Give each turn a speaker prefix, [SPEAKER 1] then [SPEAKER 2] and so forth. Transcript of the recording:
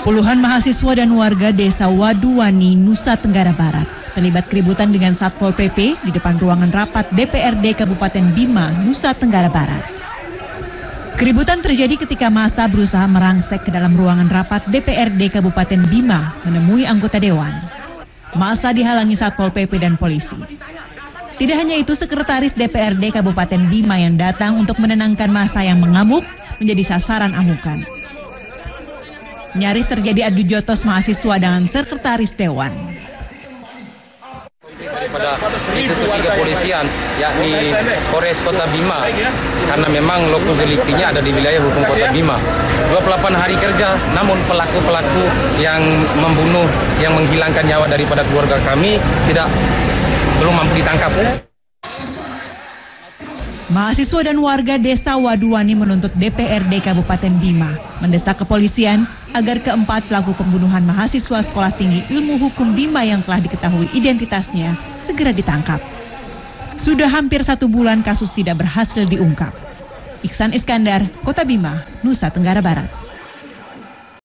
[SPEAKER 1] Puluhan mahasiswa dan warga desa Waduwani, Nusa Tenggara Barat terlibat keributan dengan Satpol PP di depan ruangan rapat DPRD Kabupaten Bima, Nusa Tenggara Barat. Keributan terjadi ketika masa berusaha merangsek ke dalam ruangan rapat DPRD Kabupaten Bima menemui anggota dewan. Masa dihalangi Satpol PP dan polisi. Tidak hanya itu, Sekretaris DPRD Kabupaten Bima yang datang untuk menenangkan masa yang mengamuk menjadi sasaran amukan. Nyaris terjadi adu jotos mahasiswa dengan sekretaris dewan.
[SPEAKER 2] daripada institusi kepolisian yakni Polres Kota Bima karena memang lokus deliktinya ada di wilayah hukum Kota Bima 28 hari kerja namun pelaku-pelaku yang membunuh yang menghilangkan nyawa daripada keluarga kami tidak belum mampu ditangkap
[SPEAKER 1] Mahasiswa dan warga desa Waduwani menuntut DPRD Kabupaten Bima mendesak kepolisian agar keempat pelaku pembunuhan mahasiswa sekolah tinggi ilmu hukum Bima yang telah diketahui identitasnya segera ditangkap. Sudah hampir satu bulan kasus tidak berhasil diungkap. Iksan Iskandar, Kota Bima, Nusa Tenggara Barat.